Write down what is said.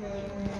Bye-bye.